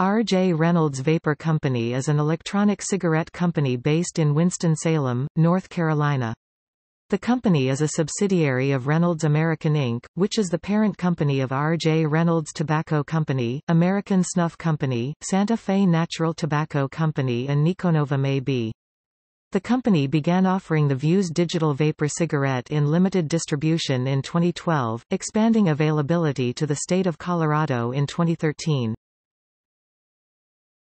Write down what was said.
R.J. Reynolds Vapor Company is an electronic cigarette company based in Winston-Salem, North Carolina. The company is a subsidiary of Reynolds American Inc., which is the parent company of R.J. Reynolds Tobacco Company, American Snuff Company, Santa Fe Natural Tobacco Company and Niconovum AB. The company began offering the Vuse digital vapor cigarette in limited distribution in 2012, expanding availability to the state of Colorado in 2013.